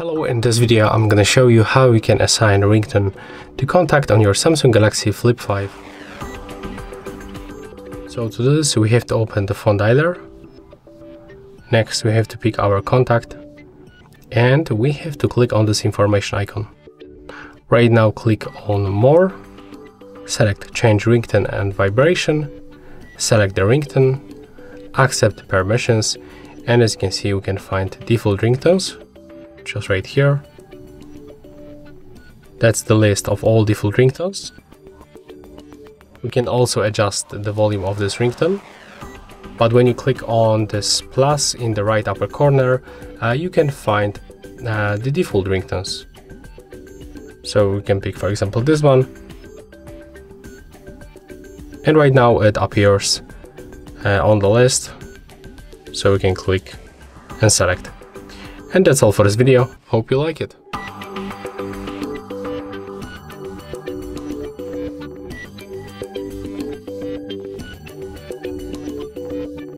Hello, in this video I'm gonna show you how you can assign ringtone to contact on your Samsung Galaxy Flip 5. So to do this we have to open the phone dialer. Next we have to pick our contact and we have to click on this information icon. Right now click on more, select change ringtone and vibration, select the ringtone, accept permissions and as you can see we can find default ringtones just right here. That's the list of all default ringtones. We can also adjust the volume of this ringtone. But when you click on this plus in the right upper corner, uh, you can find uh, the default ringtones. So we can pick, for example, this one. And right now it appears uh, on the list. So we can click and select. And that's all for this video, hope you like it.